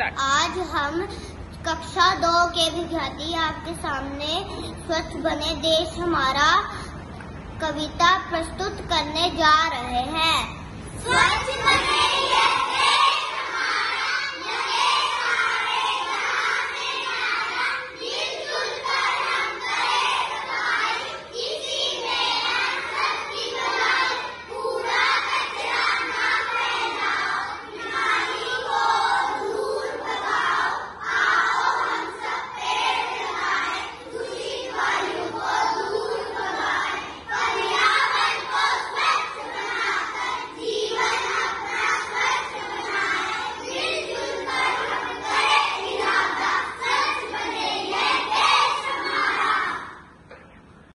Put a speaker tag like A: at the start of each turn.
A: Start
B: आज हम कक्षा दो के विद्यार्थी आपके सामने स्वच्छ बने देश हमारा कविता प्रस्तुत करने जा रहे हैं।